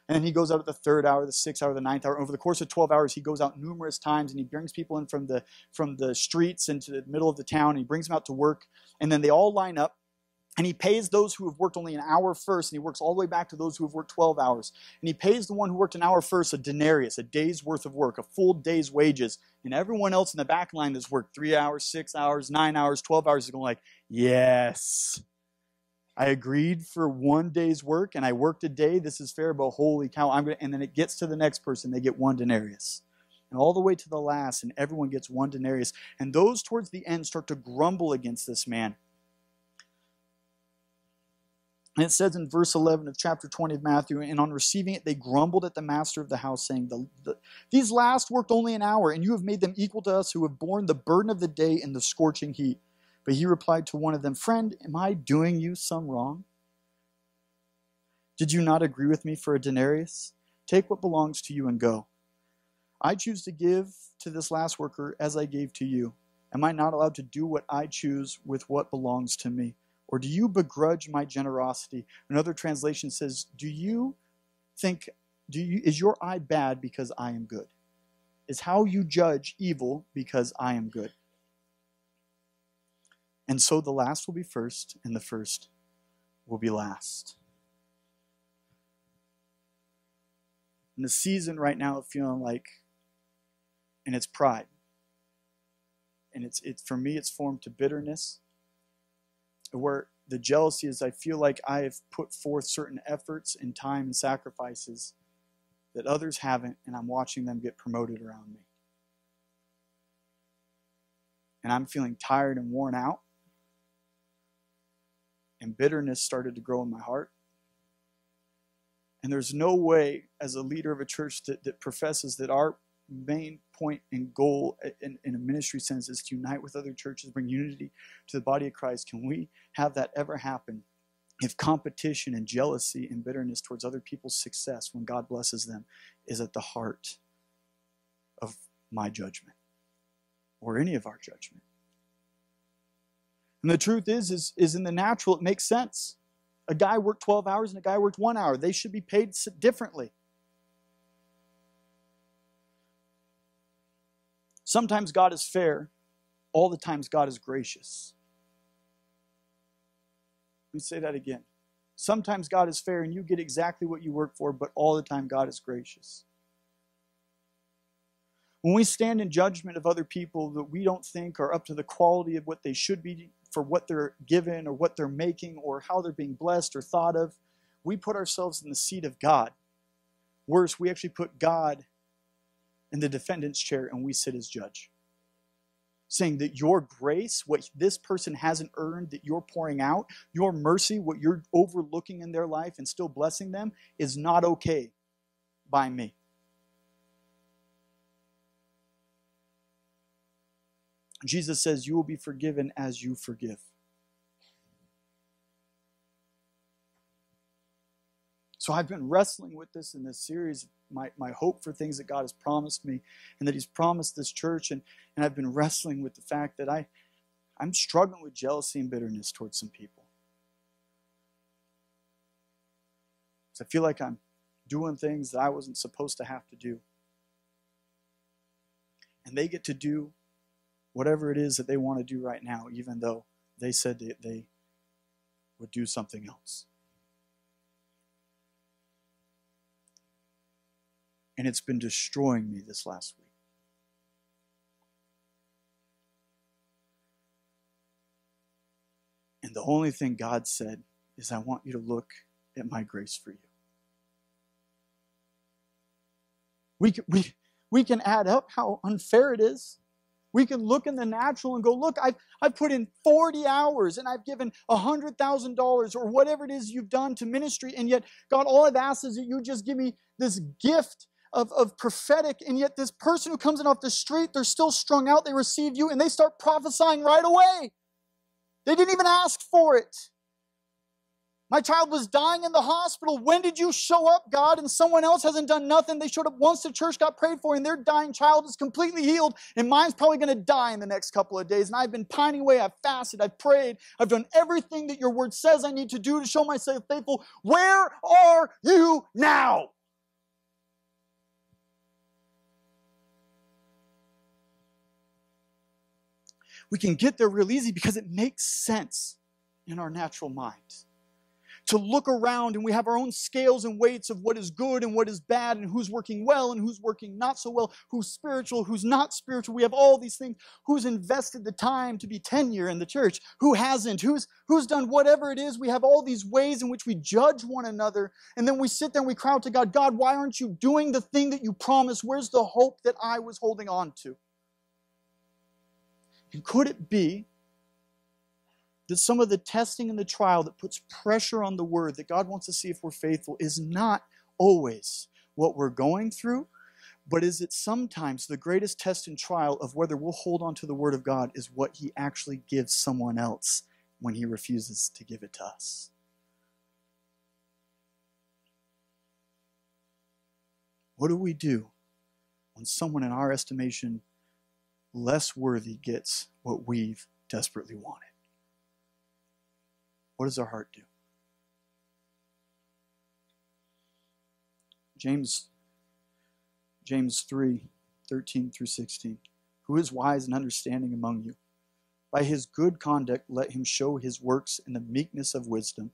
And he goes out at the third hour, the sixth hour, the ninth hour. Over the course of 12 hours, he goes out numerous times and he brings people in from the, from the streets into the middle of the town. And he brings them out to work. And then they all line up. And he pays those who have worked only an hour first, and he works all the way back to those who have worked 12 hours. And he pays the one who worked an hour first a denarius, a day's worth of work, a full day's wages. And everyone else in the back line that's worked three hours, six hours, nine hours, 12 hours is going like, yes, I agreed for one day's work and I worked a day. This is fair, but holy cow, I'm gonna, and then it gets to the next person, they get one denarius. And all the way to the last, and everyone gets one denarius. And those towards the end start to grumble against this man. And it says in verse 11 of chapter 20 of Matthew, and on receiving it, they grumbled at the master of the house, saying, the, the, These last worked only an hour, and you have made them equal to us who have borne the burden of the day in the scorching heat. But he replied to one of them, Friend, am I doing you some wrong? Did you not agree with me for a denarius? Take what belongs to you and go. I choose to give to this last worker as I gave to you. Am I not allowed to do what I choose with what belongs to me? Or do you begrudge my generosity? Another translation says, Do you think, do you, is your eye bad because I am good? Is how you judge evil because I am good? And so the last will be first, and the first will be last. In the season right now of feeling like, and it's pride. And it's it for me it's formed to bitterness. Where the jealousy is I feel like I have put forth certain efforts and time and sacrifices that others haven't, and I'm watching them get promoted around me. And I'm feeling tired and worn out and bitterness started to grow in my heart. And there's no way, as a leader of a church that, that professes that our main point and goal in, in a ministry sense is to unite with other churches, bring unity to the body of Christ. Can we have that ever happen if competition and jealousy and bitterness towards other people's success when God blesses them is at the heart of my judgment or any of our judgment? And the truth is, is, is in the natural, it makes sense. A guy worked 12 hours and a guy worked one hour. They should be paid differently. Sometimes God is fair, all the times God is gracious. Let me say that again. Sometimes God is fair and you get exactly what you work for, but all the time God is gracious. When we stand in judgment of other people that we don't think are up to the quality of what they should be for what they're given or what they're making or how they're being blessed or thought of, we put ourselves in the seat of God. Worse, we actually put God in the defendant's chair and we sit as judge. Saying that your grace, what this person hasn't earned, that you're pouring out, your mercy, what you're overlooking in their life and still blessing them, is not okay by me. Jesus says, You will be forgiven as you forgive. So I've been wrestling with this in this series, my, my hope for things that God has promised me and that He's promised this church. And, and I've been wrestling with the fact that I, I'm struggling with jealousy and bitterness towards some people. So I feel like I'm doing things that I wasn't supposed to have to do. And they get to do whatever it is that they want to do right now, even though they said that they would do something else. and it's been destroying me this last week. And the only thing God said is, I want you to look at my grace for you. We can, we, we can add up how unfair it is. We can look in the natural and go, look, I've, I've put in 40 hours and I've given $100,000 or whatever it is you've done to ministry. And yet, God, all I've asked is that you just give me this gift of, of prophetic, and yet this person who comes in off the street, they're still strung out, they receive you, and they start prophesying right away. They didn't even ask for it. My child was dying in the hospital. When did you show up, God? And someone else hasn't done nothing. They showed up once the church got prayed for, and their dying child is completely healed, and mine's probably going to die in the next couple of days. And I've been pining away. I've fasted. I've prayed. I've done everything that your word says I need to do to show myself faithful. Where are you now? we can get there real easy because it makes sense in our natural minds. To look around and we have our own scales and weights of what is good and what is bad and who's working well and who's working not so well, who's spiritual, who's not spiritual. We have all these things. Who's invested the time to be tenure in the church? Who hasn't? Who's who's done whatever it is? We have all these ways in which we judge one another, and then we sit there and we cry out to God, God, why aren't you doing the thing that you promised? Where's the hope that I was holding on to? And could it be that some of the testing and the trial that puts pressure on the word that God wants to see if we're faithful is not always what we're going through, but is it sometimes the greatest test and trial of whether we'll hold on to the word of God is what he actually gives someone else when he refuses to give it to us? What do we do when someone in our estimation less worthy gets what we've desperately wanted. What does our heart do? James James 3 13 through 16. Who is wise and understanding among you? By his good conduct, let him show his works in the meekness of wisdom.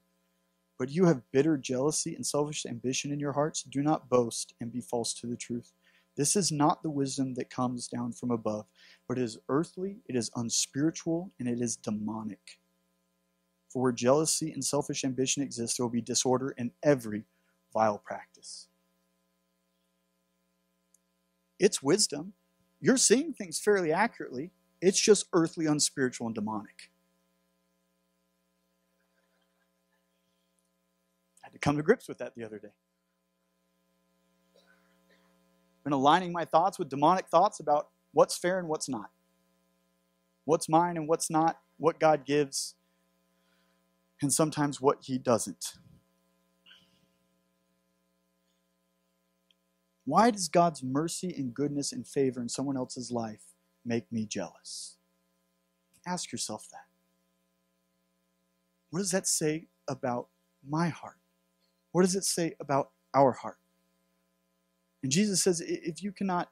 But you have bitter jealousy and selfish ambition in your hearts. Do not boast and be false to the truth. This is not the wisdom that comes down from above, but it is earthly, it is unspiritual, and it is demonic. For where jealousy and selfish ambition exist, there will be disorder in every vile practice. It's wisdom. You're seeing things fairly accurately. It's just earthly, unspiritual, and demonic. I had to come to grips with that the other day. I've been aligning my thoughts with demonic thoughts about what's fair and what's not, what's mine and what's not, what God gives, and sometimes what He doesn't. Why does God's mercy and goodness and favor in someone else's life make me jealous? Ask yourself that. What does that say about my heart? What does it say about our heart? And Jesus says, if you cannot,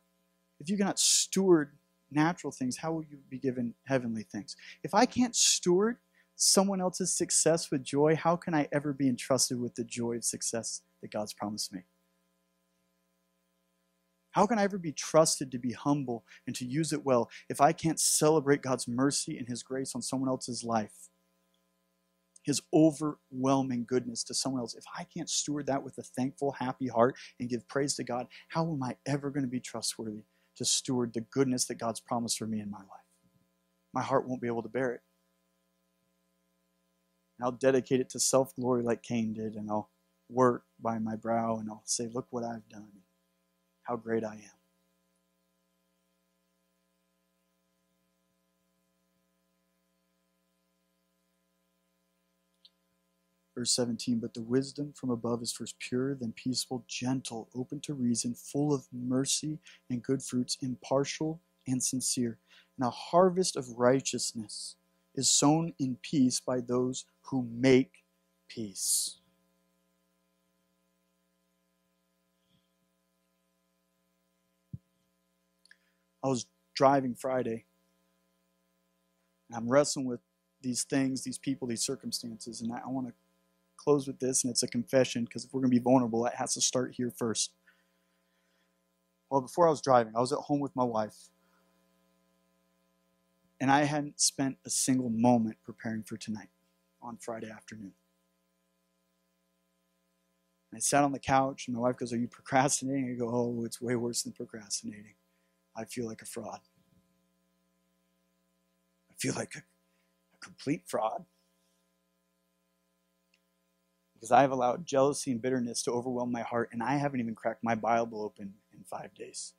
if you cannot steward natural things, how will you be given heavenly things? If I can't steward someone else's success with joy, how can I ever be entrusted with the joy of success that God's promised me? How can I ever be trusted to be humble and to use it well if I can't celebrate God's mercy and His grace on someone else's life? His overwhelming goodness to someone else. If I can't steward that with a thankful, happy heart and give praise to God, how am I ever going to be trustworthy to steward the goodness that God's promised for me in my life? My heart won't be able to bear it. I'll dedicate it to self glory like Cain did, and I'll work by my brow and I'll say, Look what I've done how great I am. Verse 17, but the wisdom from above is first pure, then peaceful, gentle, open to reason, full of mercy and good fruits, impartial and sincere. And a harvest of righteousness is sown in peace by those who make peace. I was driving Friday, and I'm wrestling with these things, these people, these circumstances, and I, I want to close with this, and it's a confession because if we're going to be vulnerable, it has to start here first. Well, before I was driving, I was at home with my wife, and I hadn't spent a single moment preparing for tonight on Friday afternoon. I sat on the couch, and my wife goes, Are you procrastinating? I go, Oh, it's way worse than procrastinating. I feel like a fraud. I feel like a, a complete fraud. Because I have allowed jealousy and bitterness to overwhelm my heart, and I haven't even cracked my Bible open in five days.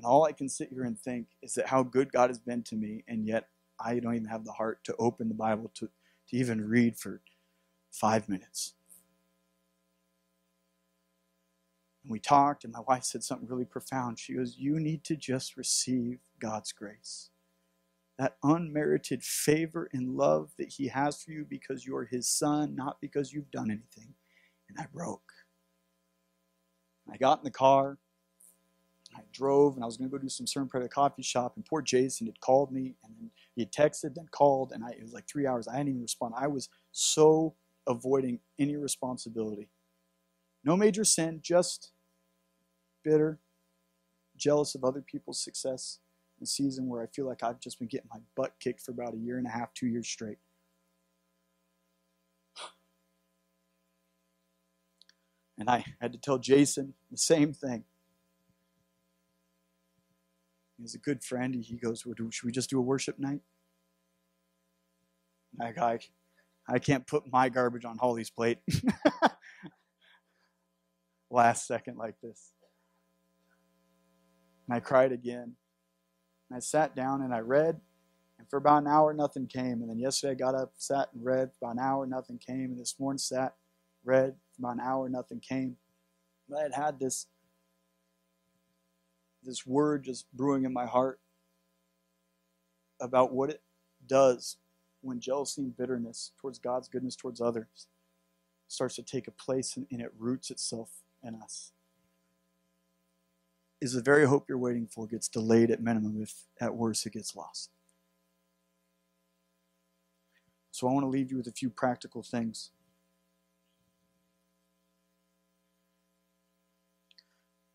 And all I can sit here and think is that how good God has been to me, and yet I don't even have the heart to open the Bible to, to even read for five minutes. And we talked, and my wife said something really profound. She goes, You need to just receive God's grace. That unmerited favor and love that He has for you because you're His son, not because you've done anything. And I broke. I got in the car. I drove and I was going to go do some sermon prayer at a coffee shop. And poor Jason had called me and then he had texted, then called, and I, it was like three hours. I hadn't even responded. I was so avoiding any responsibility. No major sin, just bitter, jealous of other people's success. A season where I feel like I've just been getting my butt kicked for about a year and a half, two years straight. And I had to tell Jason the same thing. He's a good friend. He goes, well, Should we just do a worship night? That guy, I can't put my garbage on Holly's plate. last second like this. And I cried again. And I sat down and I read, and for about an hour, nothing came. And then yesterday, I got up, sat and read. For about an hour, nothing came. And this morning, sat, read. For about an hour, nothing came. But I had had this, this word just brewing in my heart about what it does when jealousy and bitterness towards God's goodness towards others starts to take a place and, and it roots itself in us. Is the very hope you're waiting for gets delayed at minimum, if at worst it gets lost. So I want to leave you with a few practical things.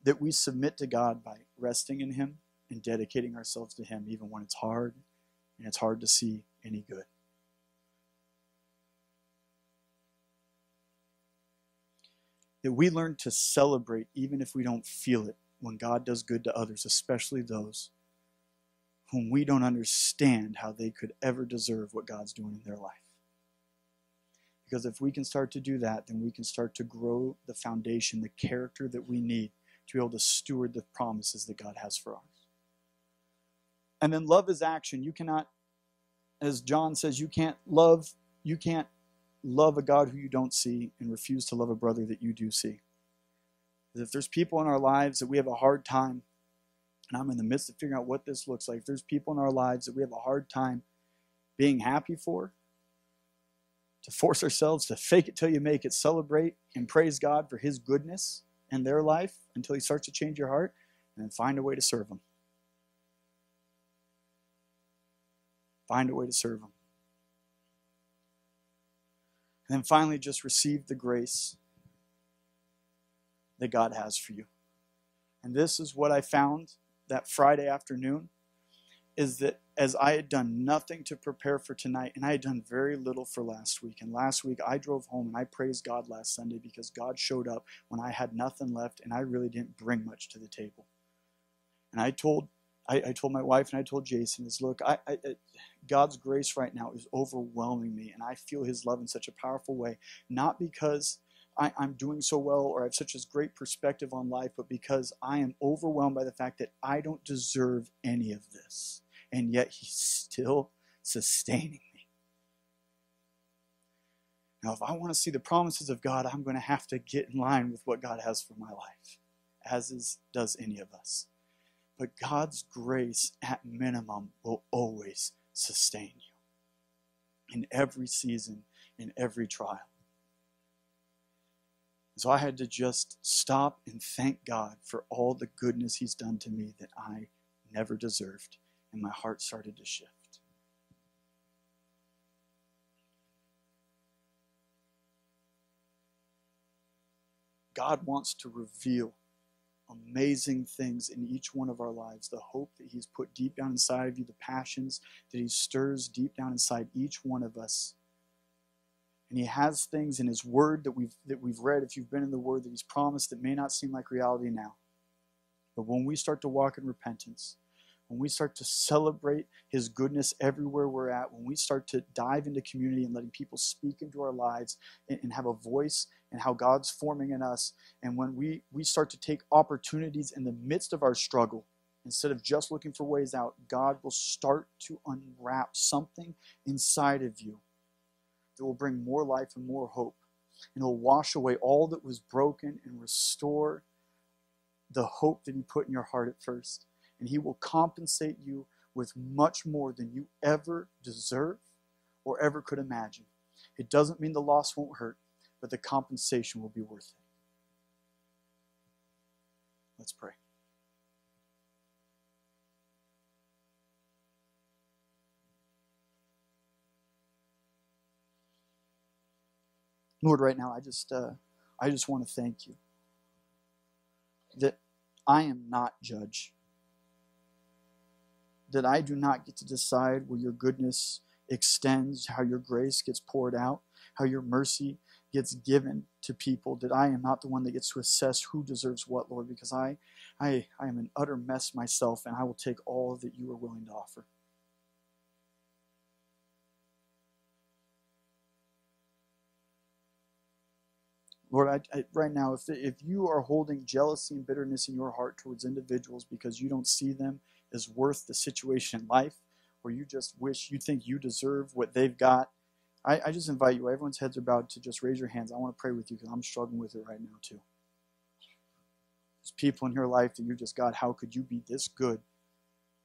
That we submit to God by resting in Him and dedicating ourselves to Him, even when it's hard and it's hard to see any good. that we learn to celebrate even if we don't feel it when God does good to others, especially those whom we don't understand how they could ever deserve what God's doing in their life. Because if we can start to do that, then we can start to grow the foundation, the character that we need to be able to steward the promises that God has for us. And then love is action. You cannot, as John says, you can't love, you can't love a God who you don't see and refuse to love a brother that you do see. If there's people in our lives that we have a hard time, and I'm in the midst of figuring out what this looks like, if there's people in our lives that we have a hard time being happy for, to force ourselves to fake it till you make it, celebrate and praise God for His goodness in their life until He starts to change your heart, and then find a way to serve Him. Find a way to serve Him. And then finally, just receive the grace that God has for you. And this is what I found that Friday afternoon is that as I had done nothing to prepare for tonight, and I had done very little for last week. And last week I drove home and I praised God last Sunday because God showed up when I had nothing left and I really didn't bring much to the table. And I told I, I told my wife and I told Jason is look, I, I, God's grace right now is overwhelming me, and I feel His love in such a powerful way, not because I, am doing so well or I have such a great perspective on life, but because I am overwhelmed by the fact that I don't deserve any of this. And yet He's still sustaining me. Now, if I want to see the promises of God, I'm going to have to get in line with what God has for my life, as is, does any of us. But God's grace, at minimum, will always sustain you in every season, in every trial. So I had to just stop and thank God for all the goodness He's done to me that I never deserved. And my heart started to shift. God wants to reveal amazing things in each one of our lives. The hope that He's put deep down inside of you, the passions that He stirs deep down inside each one of us. And He has things in His Word that we've that we've read, if you've been in the Word, that He's promised that may not seem like reality now. But when we start to walk in repentance, when we start to celebrate His goodness everywhere we're at, when we start to dive into community and letting people speak into our lives and, and, have a voice and how God's forming in us, and when we, we start to take opportunities in the midst of our struggle, instead of just looking for ways out, God will start to unwrap something inside of you that will bring more life and more hope. And will wash away all that was broken and restore the hope that He put in your heart at first and He will compensate you with much more than you ever deserve or ever could imagine. It doesn't mean the loss won't hurt, but the compensation will be worth it. Let's pray. Lord, right now I just uh, I just want to thank you that I am not judge that I do not get to decide where your goodness extends, how your grace gets poured out, how your mercy gets given to people, that I am not the one that gets to assess who deserves what, Lord, because I, I, I am an utter mess myself, and I will take all that you are willing to offer. Lord, I, I, right now, if, if you are holding jealousy and bitterness in your heart towards individuals because you don't see them is worth the situation in life, or you just wish you think you deserve what they've got, I, I just invite you, everyone's heads are bowed, to just raise your hands. I want to pray with you because I'm struggling with it right now, too. There's people in your life that you're just, God, how could you be this good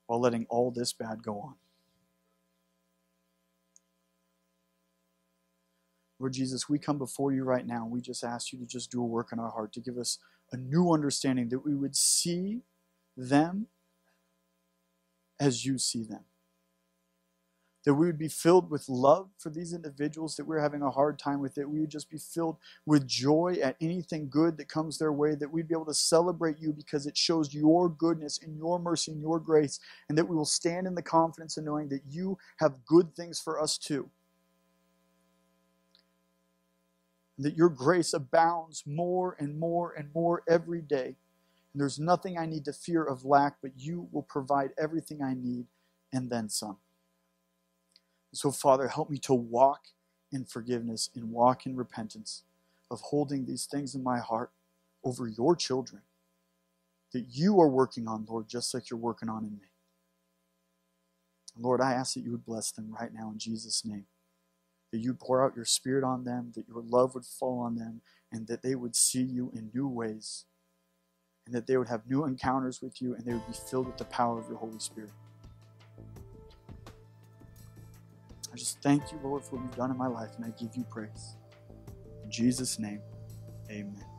while letting all this bad go on? Lord Jesus, we come before you right now. We just ask you to just do a work in our heart, to give us a new understanding, that we would see them as you see them. That we would be filled with love for these individuals that we're having a hard time with, that we would just be filled with joy at anything good that comes their way, that we'd be able to celebrate you because it shows your goodness and your mercy and your grace, and that we will stand in the confidence of knowing that you have good things for us too. That your grace abounds more and more and more every day. And there's nothing I need to fear of lack, but you will provide everything I need and then some. So, Father, help me to walk in forgiveness and walk in repentance of holding these things in my heart over your children. that you are working on, Lord, just like you're working on in me. Lord, I ask that you would bless them right now in Jesus' name. That you pour out your spirit on them, that your love would fall on them, and that they would see you in new ways, and that they would have new encounters with you, and they would be filled with the power of your Holy Spirit. I just thank you, Lord, for what you've done in my life, and I give you praise. In Jesus' name, amen.